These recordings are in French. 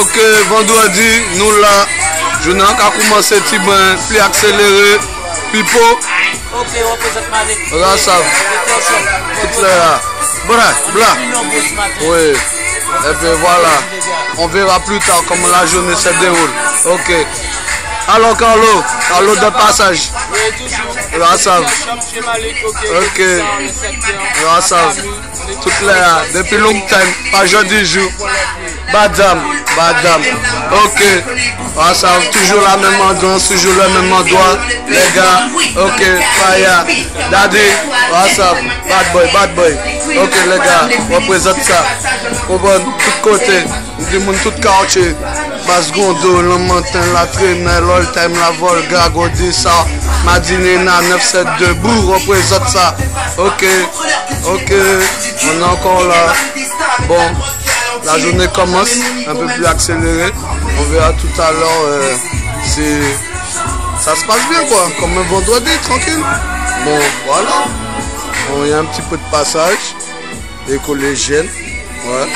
Ok, vendredi, nous là, je n'ai qu'à commencer petit bain, plus accéléré, pipo, Ok. Là, ça- tout là. Bra, bla. Oui. Et puis voilà. On verra plus tard comment la journée se déroule. Ok. Alors Carlo, Carlo de passage. Oui, toujours. La Malik, ok. Ok. Dans le secteur. Là, ça. Famille, on est Tout tous là. Depuis long time. Pas jeudi jour. Badam, badam. Ok. ah, ça, toujours la même endroit, toujours le même endroit. Les gars. Ok, fire. Daddy, ensemble. Bad boy, bad boy. Ok, les gars, représente ça. Au bon, tout côté. Du monde, tout quartier. Basgondo, le matin, la traîne, l'all time, la volga, godi ça. Madinina, 972, Bourg représente ça. Ok, ok. On est encore là. Bon. La journée commence un peu plus accélérée. On verra tout à l'heure euh, si ça se passe bien quoi, comme un vendredi, tranquille. Bon, voilà. Bon, il y a un petit peu de passage. Les collégiennes. Ouais.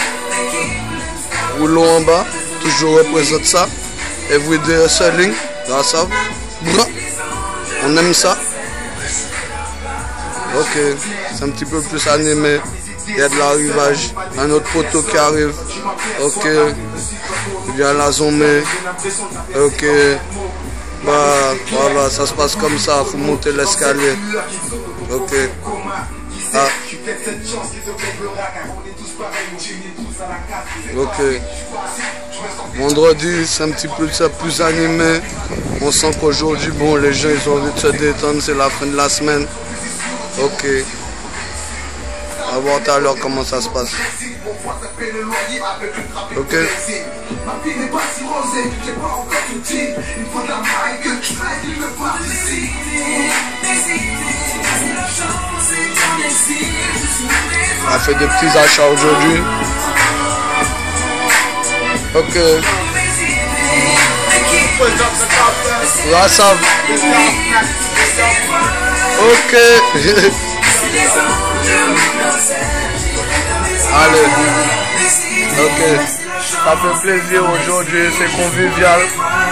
Rouleau en bas, toujours représente ça. Everyday hustling, là ça. On aime ça. Ok, c'est un petit peu plus animé. Il y a de l'arrivage. Un autre poteau qui arrive. Ok. Il y a la zone. Ok. Bah, voilà, ça se passe comme ça. Faut monter l'escalier. Ok. Ah. Ok. Vendredi, c'est un petit peu ça, plus animé. On sent qu'aujourd'hui, bon, les gens, ils ont envie de se détendre. C'est la fin de la semaine. Ok. On va voir tout à l'heure comment ça se passe. Ok. On a fait des petits achats aujourd'hui. Ok. Là, ça. Ok. Allez. Ok. Ça fait plaisir aujourd'hui, c'est convivial.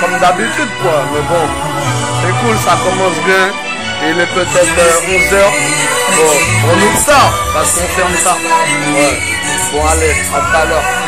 Comme d'habitude, quoi. Mais bon, c'est cool, ça commence bien. Il est peut-être 11h. Bon, on ouvre ça, parce qu'on ferme ça. Bon, allez, à tout à l'heure.